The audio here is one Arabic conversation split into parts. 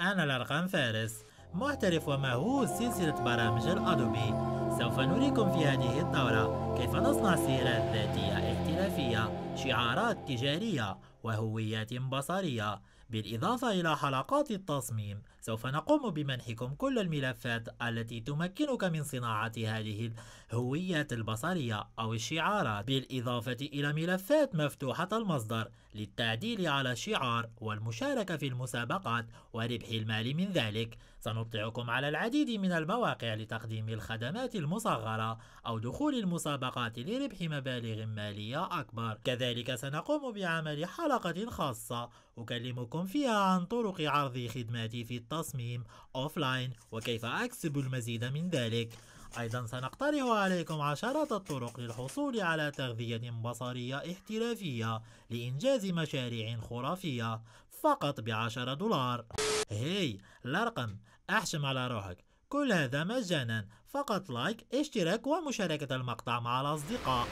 أنا الأرقام فارس. محترف ومهووس سلسلة برامج الأدوبي سوف نريكم في هذه الدورة كيف نصنع سيرات ذاتية احترافية شعارات تجارية وهويات بصرية. بالإضافة إلى حلقات التصميم سوف نقوم بمنحكم كل الملفات التي تمكنك من صناعة هذه الهويات البصرية أو الشعارات. بالإضافة إلى ملفات مفتوحة المصدر للتعديل على الشعار والمشاركة في المسابقات وربح المال من ذلك. سنطلعكم على العديد من المواقع لتقديم الخدمات المصغرة أو دخول المسابقات لربح مبالغ مالية أكبر. كذلك سنقوم بعمل حلقة خاصة أكلمكم فيها عن طرق عرض خدماتي في التصميم أوفلاين وكيف أكسب المزيد من ذلك. أيضا سنقترح عليكم عشرات الطرق للحصول على تغذية بصرية احترافية لإنجاز مشاريع خرافية فقط بعشرة دولار. هي الرقم أحشم على روحك. كل هذا مجانا. فقط لايك اشتراك ومشاركة المقطع مع الأصدقاء.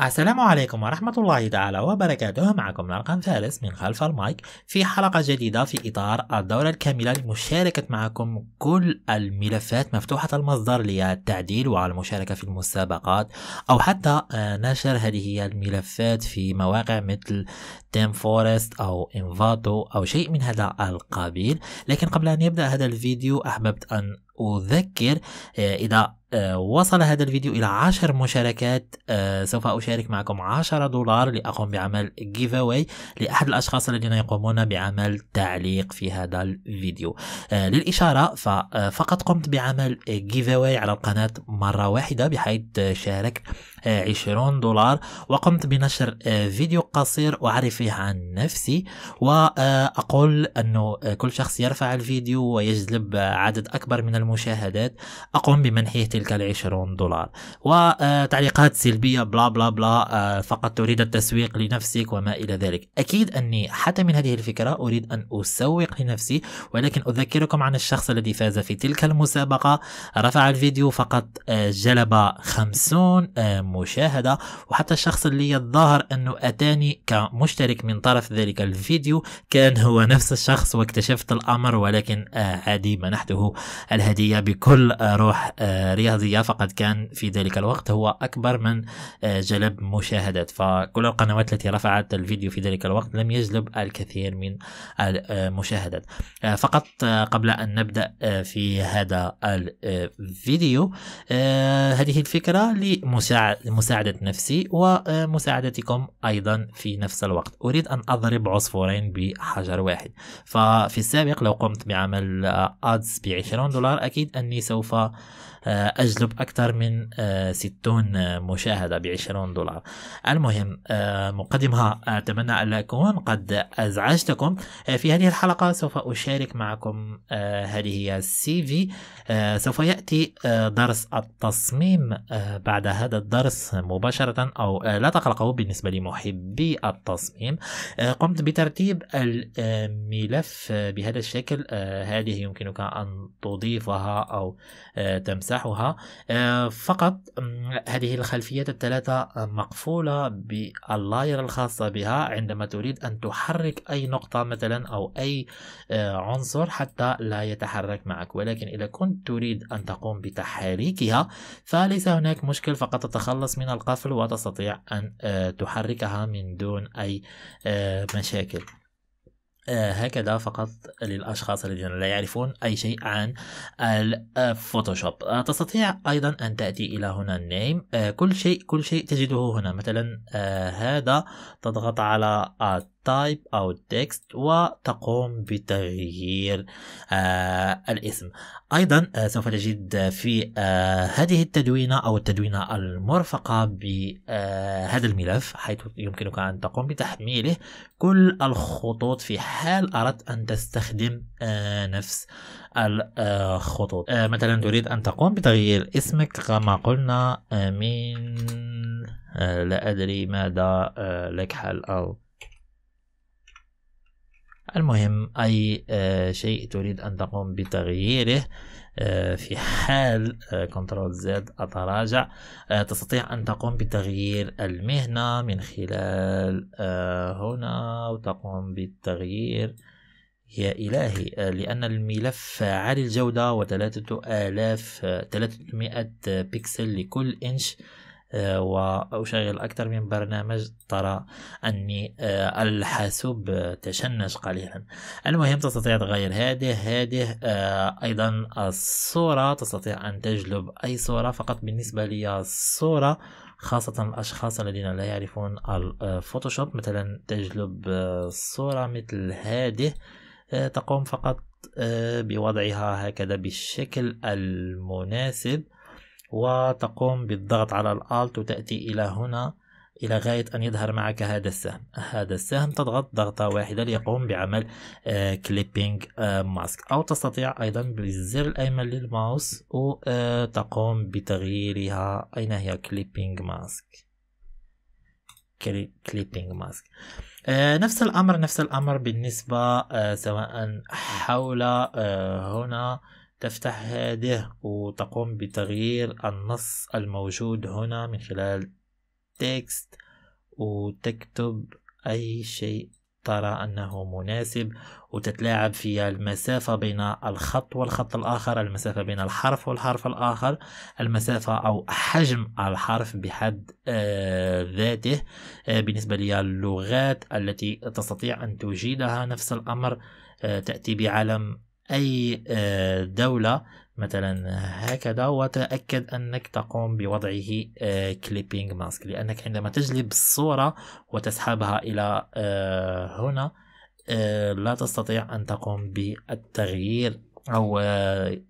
السلام عليكم ورحمة الله تعالى وبركاته. معكم نرقم فارس من خلف المايك في حلقة جديدة في إطار الدورة الكاملة لمشاركة معكم كل الملفات مفتوحة المصدر للتعديل والمشاركة في المسابقات أو حتى آه، نشر هذه الملفات في مواقع مثل ThemeForest أو Envato أو شيء من هذا القبيل. لكن قبل أن يبدأ هذا الفيديو أحببت أن أذكر آه، إذا آه، وصل هذا الفيديو إلى عشر مشاركات آه، سوف أشارك معكم عشرة دولار لأقوم بعمل أواي لأحد الأشخاص الذين يقومون بعمل تعليق في هذا الفيديو. للإشارة فقط قمت بعمل أواي على القناة مرة واحدة بحيث شاركت 20 دولار وقمت بنشر فيديو قصير أعرف فيه عن نفسي وأقول أنه كل شخص يرفع الفيديو ويجلب عدد أكبر من المشاهدات أقوم بمنحه تلك العشرون دولار. وتعليقات سلبية بلا بلا بلا فقط تريد التسويق لنفسك وما إلى ذلك. أكيد أني حتى من هذه الفكرة أريد أن أسوق لنفسي ولكن أذكركم عن الشخص الذي فاز في تلك المسابقة. رفع الفيديو فقط جلب خمسون مشاهدة. وحتى الشخص اللي الظاهر أنه أتاني كمشترك من طرف ذلك الفيديو كان هو نفس الشخص واكتشفت الأمر ولكن عادي منحته الهدية. بكل روح رياضية فقد كان في ذلك الوقت. هو أكبر من جلب مشاهدات. فكل القنوات التي رفعت الفيديو في ذلك الوقت لم يجلب الكثير من المشاهدات فقط قبل أن نبدأ في هذا الفيديو هذه الفكرة لمساعدة نفسي ومساعدتكم أيضا في نفس الوقت. أريد أن أضرب عصفورين بحجر واحد. ففي السابق لو قمت بعمل أدز ب 20 دولار أكيد أني سوف آه، أجلب أكثر من 60 آه، مشاهدة ب 20 دولار. المهم آه، مقدمها أتمنى أن لا أكون قد أزعجتكم. في هذه الحلقة سوف أشارك معكم هذه هي السي في. سوف يأتي درس التصميم بعد هذا الدرس مباشرة أو لا تقلقوا بالنسبة لمحبي التصميم. قمت بترتيب الملف بهذا الشكل. هذه يمكنك أن تضيفها أو تمسحها. أمسحها آه، فقط هذه الخلفيات الثلاثة مقفولة باللاير الخاصة بها عندما تريد أن تحرك أي نقطة مثلا أو أي آه، عنصر حتى لا يتحرك معك. ولكن إذا كنت تريد أن تقوم بتحريكها فليس هناك مشكل فقط تتخلص من القفل وتستطيع أن آه، تحركها من دون أي مشاكل. هكذا فقط للأشخاص الذين لا يعرفون أي شيء عن الفوتوشوب آه، تستطيع أيضا أن تأتي إلى هنا ال name. آه، كل شيء كل شيء تجده هنا. مثلا هذا تضغط على type أو text وتقوم بتغيير آه الاسم. أيضا آه سوف تجد في آه هذه التدوينة أو التدوينة المرفقة بهذا آه الملف حيث يمكنك أن تقوم بتحميله كل الخطوط في حال أردت أن تستخدم آه نفس الخطوط. آه مثلا تريد أن تقوم بتغيير اسمك كما قلنا من لا أدري ماذا لك حل أو المهم أي شيء تريد أن تقوم بتغييره في حال كنترول زد أتراجع تستطيع أن تقوم بتغيير المهنة من خلال هنا وتقوم بالتغيير يا إلهي لأن الملف عالي الجودة وثلاثة آلاف ثلاثمائة بكسل لكل إنش. وأشغل أكثر من برنامج ترى أني آه، الحاسوب تشنج قليلا. المهم تستطيع تغير هذه هذه آه، أيضا الصورة تستطيع أن تجلب أي صورة. فقط بالنسبة لي الصورة خاصة الأشخاص الذين لا يعرفون الفوتوشوب مثلا تجلب آه، صورة مثل هذه تقوم فقط بوضعها هكذا بالشكل المناسب. وتقوم بالضغط على ال Alt وتأتي إلى هنا إلى غاية أن يظهر معك هذا السهم. هذا السهم تضغط ضغطة واحدة ليقوم بعمل clipping mask أو تستطيع أيضا بالزر الأيمن للماوس وتقوم آه، بتغييرها. أين هي clipping mask clipping mask نفس الأمر نفس الأمر بالنسبة آه، سواء حول آه، هنا تفتح هذه وتقوم بتغيير النص الموجود هنا من خلال text وتكتب أي شيء ترى أنه مناسب وتتلاعب في المسافة بين الخط والخط الآخر المسافة بين الحرف والحرف الآخر المسافة أو حجم الحرف بحد آه ذاته. آه بالنسبة للغات التي تستطيع أن تجيدها نفس الأمر آه تأتي بعلم أي آه، دولة مثلا هكذا وتأكد أنك تقوم بوضعه clipping آه، mask لأنك عندما تجلب الصورة وتسحبها إلى آه، هنا لا تستطيع أن تقوم بالتغيير أو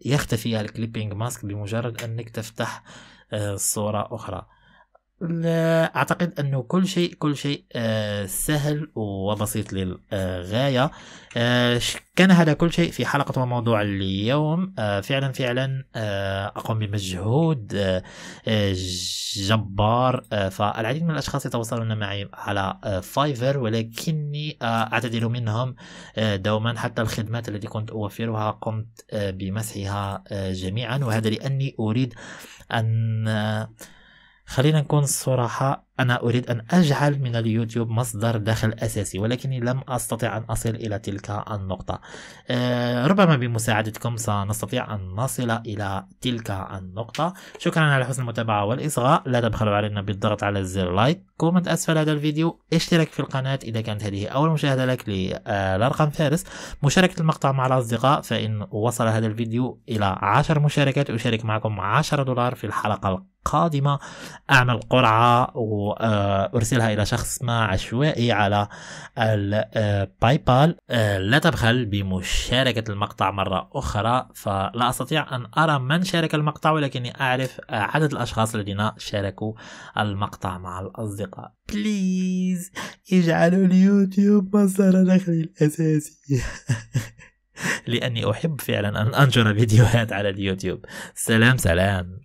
يختفي ال clipping mask بمجرد أنك تفتح صورة أخرى. أعتقد أنه كل شيء كل شيء آه سهل وبسيط للغاية. آه كان هذا كل شيء في حلقة وموضوع اليوم. آه فعلا فعلا أقوم بمجهود جبار. فالعديد من الأشخاص يتواصلون معي على فايفر ولكني أعتذر منهم دوما. حتى الخدمات التي كنت أوفرها قمت بمسحها جميعا. وهذا لأني أريد أن خلينا نكون صراحة أنا أريد أن أجعل من اليوتيوب مصدر دخل أساسي ولكني لم أستطع أن أصل إلى تلك النقطة. أه ربما بمساعدتكم سنستطيع أن نصل إلى تلك النقطة. شكرا على حسن المتابعة والإصغاء. لا تبخلوا علينا بالضغط على زر like comment أسفل هذا الفيديو اشترك في القناة إذا كانت هذه أول مشاهدة لك للأرقام فارس. مشاركة المقطع مع الأصدقاء فإن وصل هذا الفيديو إلى عشر مشاركات أشارك معكم 10 دولار في الحلقة القادمة. أعمل قرعة وأرسلها إلى شخص ما عشوائي على ال PayPal لا تبخل بمشاركة المقطع مرة أخرى. فلا أستطيع أن أرى من شارك المقطع ولكني أعرف عدد الأشخاص الذين شاركوا المقطع مع الأصدقاء. please اجعلوا اليوتيوب مصدر دخلي الأساسي. لأني أحب فعلا أن أنشر فيديوهات على اليوتيوب. سلام سلام.